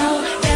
know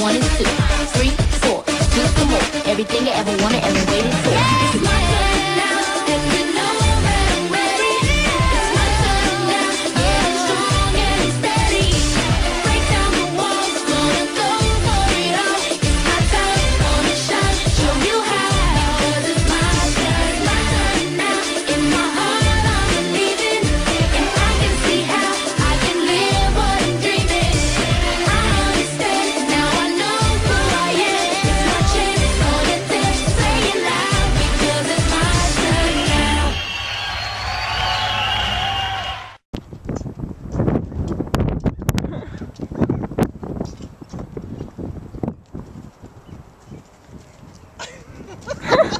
wanted to. Three, four, some more. Everything I ever wanted, ever waited for.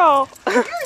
girl.